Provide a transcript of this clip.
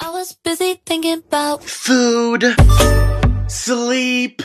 I was busy thinking about Food, sleep,